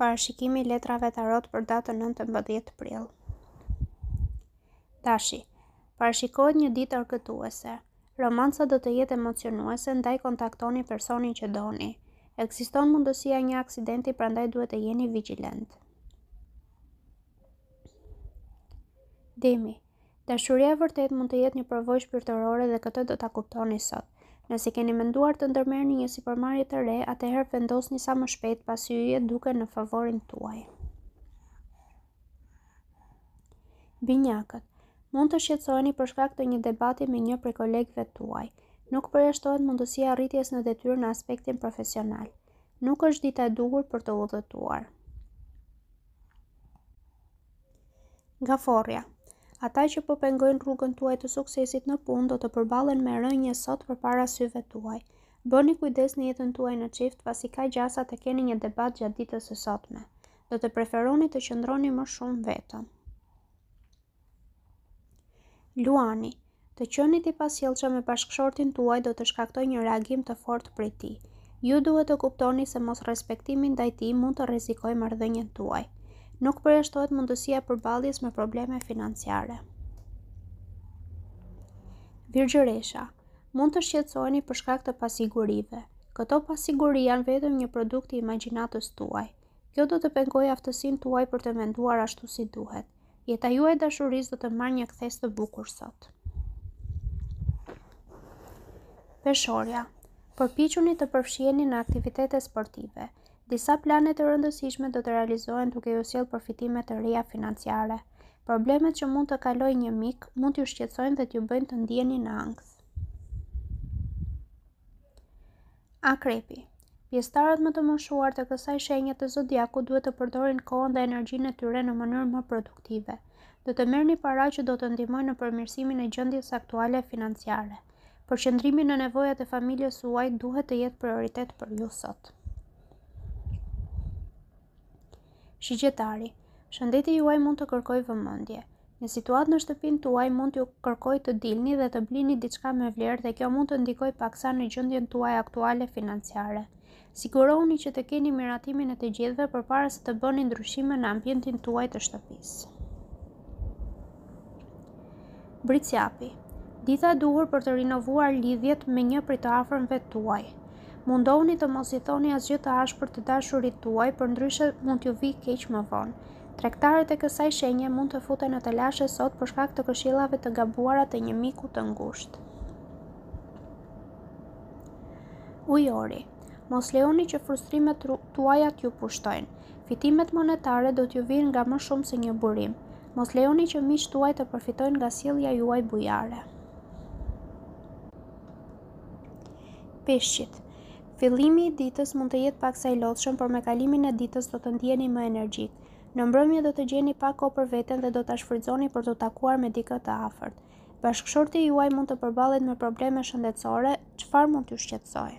Parashikimi i letrave tarot për datën 19 prill. Dashi, parashikohet një ditë argëtuese. Romanca do të jetë emocionuese, ndaj kontaktoni personin që doni. Ekziston mundësia e një aksidenti, prandaj duhet të jeni vigjilent. Demi, Dashuria e vërtetë mund të jetë një përvojë shpirtërore dhe këtë do ta kuptoni sot. Nëse keni menduar të ndërmerrni një sipërmarrje të re, atëherë vendosni sa më shpejt pasi yjet duken në favorin tuaj. Binjakët Mund të shqetësoheni për shkak të një debati me një prej kolegëve tuaj. Nuk përjashtohet mundësia e rritjes në detyrë në aspektin profesional. Nuk është dita e duhur për të udhëtuar. Gaforrja. Ata që po pengojnë rrugën tuaj të suksesit në punë do të përballen me rënie sot përpara syve tuaj. Bëni kujdes në jetën tuaj në çift pasi ka gjasa të keni një debat gjatë ditës së sotme. Do të preferoni të qëndroni më shumë vetëm. Luani. Të qenit i pasjellshëm me bashkëshortin tuaj do të shkaktojë një reagim të fortë prej tij. Ju duhet të kuptoni se mosrespektimi ndaj tij mund të rrezikojë marrëdhënien tuaj. Nuk përjashtohet mundësia e përballjes me probleme financiare. Virgjëresha, mund të shqetësoheni për shkak të pasigurive. Këto pasiguri janë vetëm një produkt i imagjinatës tuaj. Kjo do të pengojë aftësinë tuaj për të menduar ashtu si duhet. Jeta juaj e dashurisë do të marrë një kthesë të bukur sot. Peshorja, përpiquni të përfshiheni në aktivitete sportive. Disa plane të rëndësishme do të realizohen duke ju sjellë përfitime të reja financiare. Problemet që mund të kalojë një mik mund t'ju shqetësojnë dhe t'ju bëjnë të ndiheni në ankth. Akrepi. Pjesëtarët më të moshuar të kësaj shenje të zodiakut duhet të përdorin kohën dhe energjinë e tyre në mënyrë më produktive. Do të merrni para që do të ndihmojnë në përmirësimin e gjendjes aktuale financiare. Përqendrimi në nevojat e familjes suaj duhet të jetë prioritet për ju sot. Shigjetari, shëndeti juaj mund të kërkojë vëmendje. Një situatë në shtëpinë tuaj mund t'ju kërkojë të dilni dhe të blini diçka me vlerë dhe kjo mund të ndikojë paksa në gjendjen tuaj aktuale financiare. Sigurohuni që të keni miratimin e të gjithëve përpara se të bëni ndryshime në ambientin tuaj të shtëpisë. Bricjapi Dita e duhur për të rinovuar lidhjet me një prej të afërmve tuaj. Mundohuni të mos i thoni asgjë të ashpër të dashurit tuaj, përndryshe mund t'ju vijë keq më vonë. Tregtarët e kësaj shenje mund të futen në telashe sot për shkak të këshillave të gabuara të një miku të ngushtë. Ujori Mos lejoni që frustrimet tuaja t'ju pushtojnë. Fitimet monetare do t'ju vijnë nga më shumë se një burim. Mos lejoni që miqtë tuaj të përfitojnë nga sjellja juaj bujare. Peshqit. Fillimi i ditës mund të jetë paksa i lodhshëm, por me kalimin e ditës do të ndiheni më energjik. Në mbrëmje do të gjeni pak kohë për veten dhe do ta shfrytëzoni për t'u takuar me dikë të afërt. Bashkëshorti juaj mund të përballet me probleme shëndetësore, çfarë mund t'ju shqetësojë.